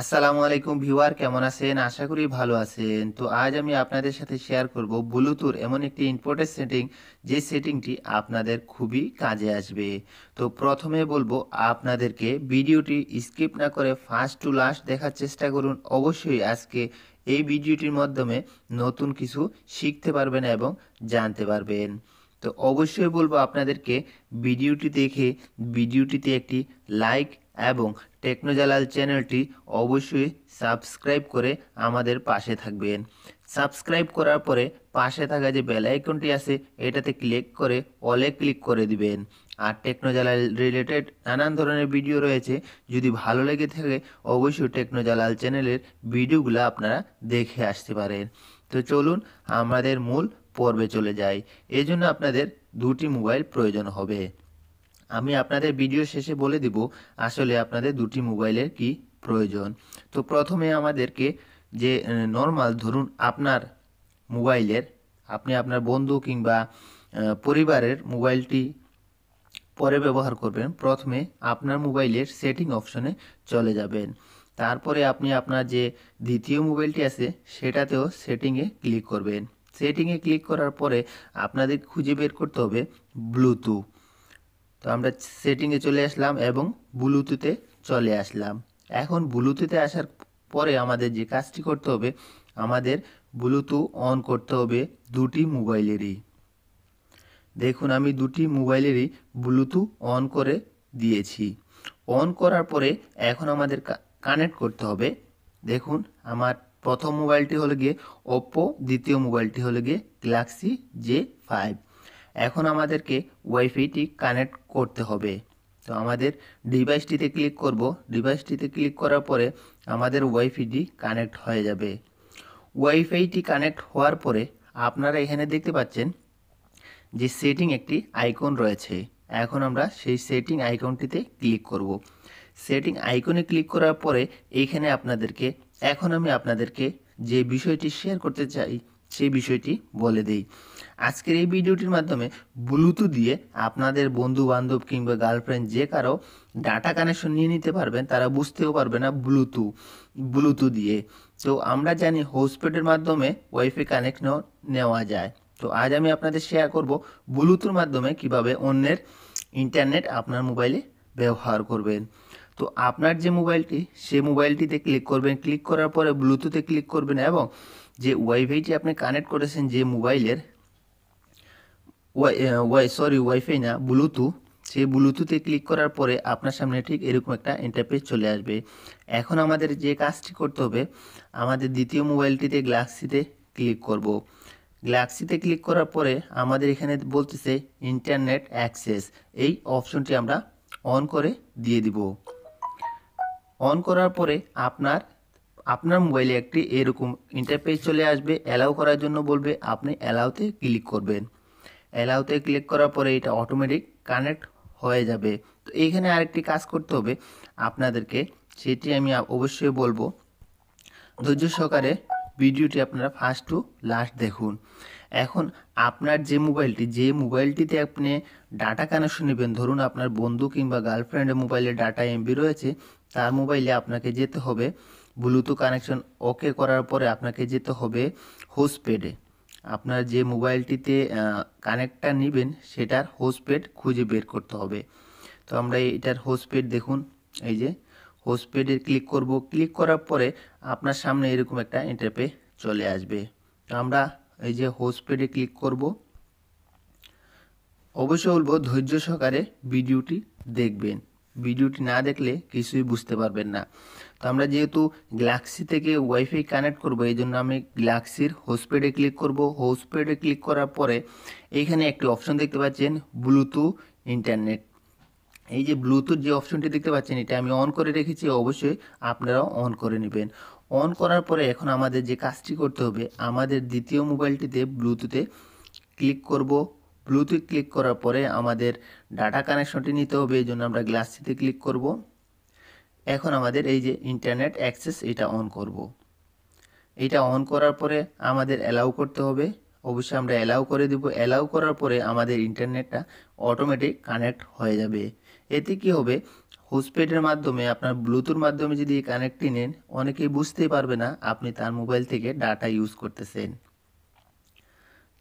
আসসালামু আলাইকুম ভিউয়ার, কেমন আছেন? আশা করি ভালো আছেন। তো আজ আমি আপনাদের সাথে শেয়ার করব ব্লুটুথ এমন একটি ইম্পর্টেন্ট সেটিং যে সেটিংটি আপনাদের খুবই কাজে আসবে। তো প্রথমে বলব, আপনাদেরকে ভিডিওটি স্কিপ না করে ফার্স্ট টু লাস্ট দেখার চেষ্টা করুন। অবশ্যই আজকে এই ভিডিওটির মাধ্যমে নতুন কিছু শিখতে পারবেন এবং জানতে পারবেন। তো অবশ্যই বলব আপনাদেরকে ভিডিওটি দেখে, ভিডিওটিতে একটি লাইক এবং টেকনোজালাল চ্যানেলটি অবশ্যই সাবস্ক্রাইব করে আমাদের পাশে থাকবেন। সাবস্ক্রাইব করার পরে পাশে থাকা যে বেল আইকনটি আছে, এটাতে ক্লিক করে অলে ক্লিক করে দিবেন। আর টেকনোজালাল রিলেটেড নানান ধরনের ভিডিও রয়েছে, যদি ভালো লেগে থাকে অবশ্যই টেকনোজালাল চ্যানেলের ভিডিওগুলো আপনারা দেখে আসতে পারেন। তো চলুন, আমাদের মূল পর্বে চলে এই জন্য আপনাদের দুটি মোবাইল প্রয়োজন হবে। আমি আপনাদের ভিডিও শেষে বলে দিব, আসলে আপনাদের দুটি মোবাইলের কি প্রয়োজন। তো প্রথমে আমাদেরকে যে নর্মাল ধরুন আপনার মোবাইলের, আপনি আপনার বন্ধু কিংবা পরিবারের মোবাইলটি পরে ব্যবহার করবেন। প্রথমে আপনার মোবাইলের সেটিং অপশনে চলে যাবেন। তারপরে আপনি আপনার যে দ্বিতীয় মোবাইলটি আছে, সেটাতেও সেটিংয়ে ক্লিক করবেন। সেটিংয়ে ক্লিক করার পরে আপনাদের খুঁজে বের করতে হবে ব্লুটুথ। তো আমরা সেটিংয়ে চলে আসলাম এবং ব্লুটুথে চলে আসলাম। এখন ব্লুটুথে আসার পরে আমাদের যে কাজটি করতে হবে, আমাদের ব্লুটুথ অন করতে হবে দুটি মোবাইলেরই। দেখুন, আমি দুটি মোবাইলেরই ব্লুটুথ অন করে দিয়েছি। অন করার পরে এখন আমাদের কানেক্ট করতে হবে। দেখুন, আমার প্রথম মোবাইলটি হলো গিয়ে ওপ্পো দ্বিতীয় মোবাইলটি হলো গিয়ে গ্যালাক্সি জে ফাইভ এখন আমাদেরকে ওয়াইফাইটি কানেক্ট করতে হবে। তো আমাদের ডিভাইসটিতে ক্লিক করব। ডিভাইসটিতে ক্লিক করার পরে আমাদের ওয়াইফাইটি কানেক্ট হয়ে যাবে। ওয়াইফাইটি কানেক্ট হওয়ার পরে আপনারা এখানে দেখতে পাচ্ছেন যে সেটিং একটি আইকন রয়েছে। এখন আমরা সেই সেটিং আইকনটিতে ক্লিক করব। সেটিং আইকনে ক্লিক করার পরে এইখানে আপনাদেরকে, এখন আমি আপনাদেরকে যে বিষয়টি শেয়ার করতে চাই, সেই বিষয়টি বলে দেই। আজকের এই ভিডিওটির মাধ্যমে ব্লুটুথ দিয়ে আপনাদের বন্ধু বান্ধব কিংবা গার্লফ্রেন্ড যে কারও ডাটা কানেকশন নিয়ে নিতে পারবেন, তারা বুঝতেও পারবে না ব্লুটুথ ব্লুটুথ দিয়ে। তো আমরা জানি হোস্টের মাধ্যমে ওয়াইফাই কানেকশন নেওয়া যায়। তো আজ আমি আপনাদের শেয়ার করব ব্লুটুথের মাধ্যমে কীভাবে অন্যের ইন্টারনেট আপনার মোবাইলে ব্যবহার করবেন। তো আপনার যে মোবাইলটি সে মোবাইলটিতে ক্লিক করবেন। ক্লিক করার পরে ব্লুটুথে ক্লিক করবেন এবং যে ওয়াইফাইটি আপনি কানেক্ট করেছেন যে মোবাইলের ওয়াই সরি ওয়াইফাই না ব্লুটুথ সেই ব্লুটুথে ক্লিক করার পরে আপনার সামনে ঠিক এরকম একটা ইন্টারফেস চলে আসবে। এখন আমাদের যে কাজটি করতে হবে, আমাদের দ্বিতীয় মোবাইলটিতে গ্লাক্সিতে ক্লিক করব। গ্লাক্সিতে ক্লিক করার পরে আমাদের এখানে বলতেছে ইন্টারনেট অ্যাক্সেস এই অপশনটি আমরা অন করে দিয়ে দিব। অন করার পরে আপনার আপনার মোবাইলে একটি এরকম ইন্টারফেস চলে আসবে অ্যালাউ করার জন্য বলবে, আপনি অ্যালাউতে ক্লিক করবেন। অ্যালাউতে ক্লিক করার পরে এটা অটোমেটিক কানেক্ট হয়ে যাবে। তো এইখানে আরেকটি কাজ করতে হবে, আপনাদেরকে সেটি আমি অবশ্যই বলব, ধৈর্য সহকারে ভিডিওটি আপনারা ফার্স্ট টু লাস্ট দেখুন। এখন আপনার যে মোবাইলটি যে মোবাইলটিতে আপনি ডাটা কানেকশন নেবেন, ধরুন আপনার বন্ধু কিংবা গার্লফ্রেন্ডের মোবাইলে ডাটা এমবি রয়েছে তার মোবাইলে আপনাকে যেতে হবে। ব্লুটুথ কানেকশন ওকে করার পরে আপনাকে যেতে হবে হোস্টপেডে আপনার যে মোবাইলটিতে কানেক্টটা নেবেন, সেটার হোস্টপেড খুঁজে বের করতে হবে। তো আমরা এটার হোস্টপেড দেখুন, এই যে হোস্টপেডে ক্লিক করব। ক্লিক করার পরে আপনার সামনে এরকম একটা ইন্টারপে চলে আসবে। তো আমরা এই যে হোস্টপেডে ক্লিক করব। অবশ্যই বলব, ধৈর্য সহকারে ভিডিওটি দেখবেন। ভিডিওটি না দেখলে কিছুই বুঝতে পারবেন না। তো আমরা যেহেতু গ্যালাক্সি থেকে ওয়াইফাই কানেক্ট করব এই জন্য আমি গ্যালাক্সির হোসপেডে ক্লিক করব। হোসপেডে ক্লিক করার পরে এইখানে একটি অপশন দেখতে পাচ্ছেন ব্লুটুথ ইন্টারনেট এই যে ব্লুটুথ যে অপশনটি দেখতে পাচ্ছেন, এটা আমি অন করে রেখেছি, অবশ্যই আপনারাও অন করে নেবেন। অন করার পরে এখন আমাদের যে কাজটি করতে হবে, আমাদের দ্বিতীয় মোবাইলটিতে ব্লুটুথে ক্লিক করব। ব্লুটুথ ক্লিক করার পরে আমাদের ডাটা কানেকশনটি নিতে হবে, এই জন্য আমরা গ্লাসটিতে ক্লিক করব। এখন আমাদের এই যে ইন্টারনেট অ্যাক্সেস এটা অন করব। এটা অন করার পরে আমাদের অ্যালাউ করতে হবে। অবশ্যই আমরা অ্যালাউ করে দিব। অ্যালাউ করার পরে আমাদের ইন্টারনেটটা অটোমেটিক কানেক্ট হয়ে যাবে। এতে কি হবে? হোস্টপেডের মাধ্যমে, আপনার ব্লুটুথ মাধ্যমে যদি কানেক্টটি নেন, অনেকেই বুঝতেই পারবে না আপনি তার মোবাইল থেকে ডাটা ইউজ করতেছেন।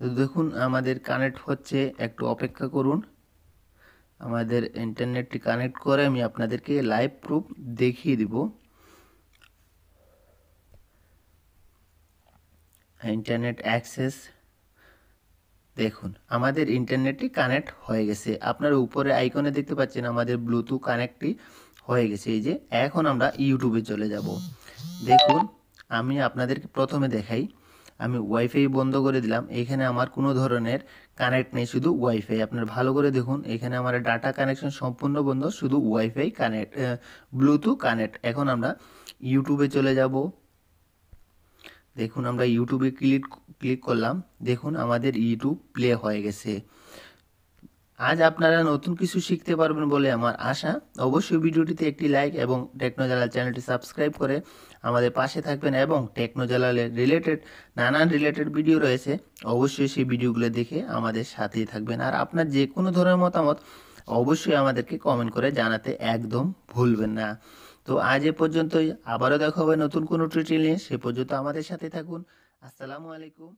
তো দেখুন, আমাদের কানেক্ট হচ্ছে, একটু অপেক্ষা করুন। আমাদের ইন্টারনেটটি কানেক্ট করে আমি আপনাদেরকে লাইভ প্রুফ দেখিয়ে দিব। ইন্টারনেট অ্যাক্সেস দেখুন, আমাদের ইন্টারনেটটি কানেক্ট হয়ে গেছে। আপনারা উপরে আইকনে দেখতে পাচ্ছেন, আমাদের ব্লুটুথ কানেক্টটি হয়ে গেছে। এই যে, এখন আমরা ইউটিউবে চলে যাব। দেখুন, আমি আপনাদেরকে প্রথমে দেখাই। আমি ওয়াইফাই বন্ধ করে দিলাম। এখানে আমার কোনো ধরনের কানেক্ট নেই, শুধু ওয়াইফাই আপনার ভালো করে দেখুন, এখানে আমার ডাটা কানেকশন সম্পূর্ণ বন্ধ, শুধু ওয়াইফাই কানেক্ট ব্লুটুথ কানেক্ট এখন আমরা ইউটিউবে চলে যাব। দেখুন, আমরা ইউটিউবে ক্লিক ক্লিক করলাম। দেখুন, আমাদের ইউটিউব প্লে হয়ে গেছে। আজ আপনারা নতুন কিছু শিখতে পারবেন বলে আমার আশা। অবশ্যই ভিডিওটিতে একটি লাইক এবং টেকনোজালাল চ্যানেলটি সাবস্ক্রাইব করে আমাদের পাশে থাকবেন এবং টেকনোজালালের রিলেটেড নানান রিলেটেড ভিডিও রয়েছে। অবশ্যই সেই ভিডিওগুলো দেখে আমাদের সাথেই থাকবেন। আর আপনার যে কোনো ধরনের মতামত অবশ্যই আমাদেরকে কমেন্ট করে জানাতে একদম ভুলবেন না। তো আজ এ পর্যন্তই। আবারও দেখা হবে নতুন কোনো টিউটোরিয়াল নিয়ে। সে পর্যন্ত আমাদের সাথে থাকুন। আসসালামু আলাইকুম।